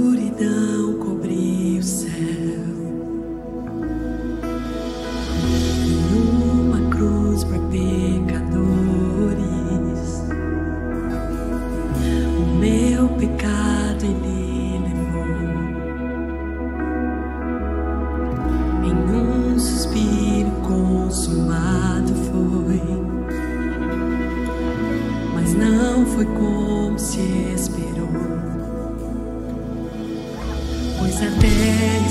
Escuridão cobriu o céu. Numa cruz para pecadores, o meu pecado ele levou. Em um suspiro consumado foi, mas não foi como se esperou. certeza.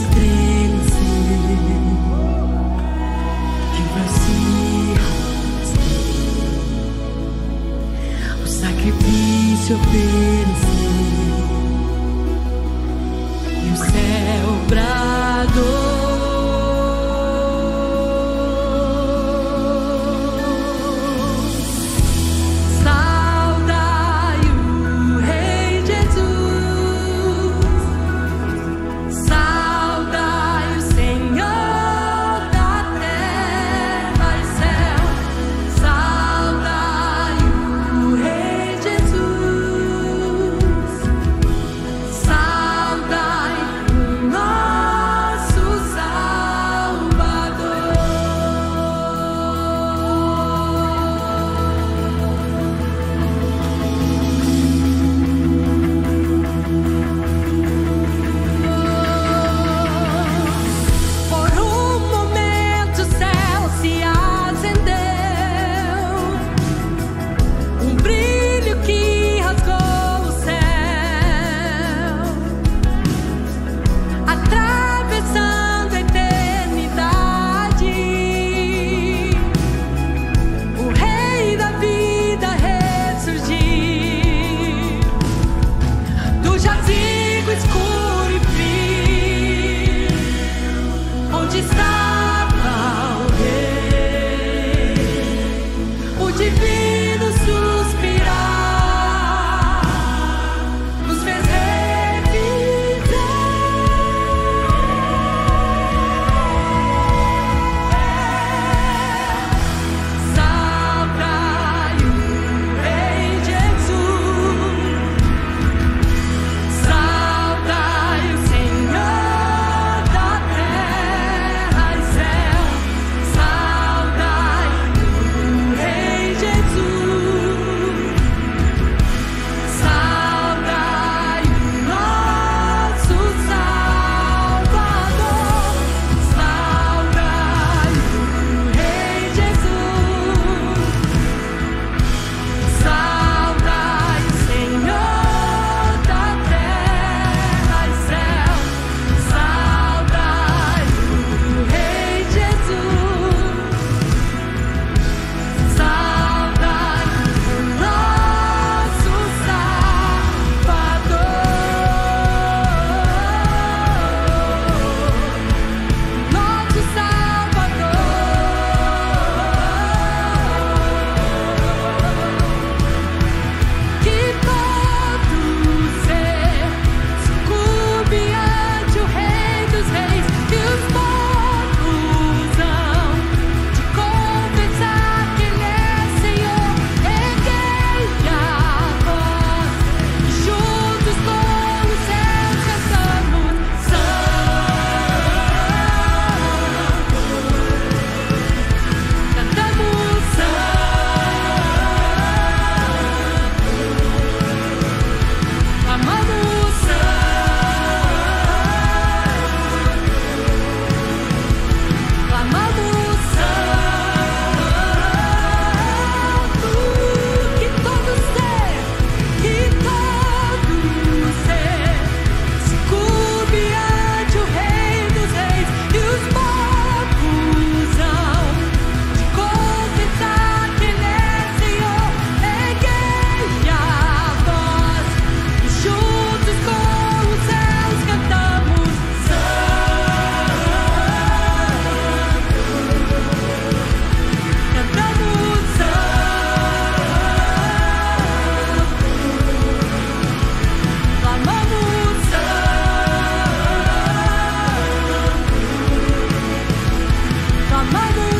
my mother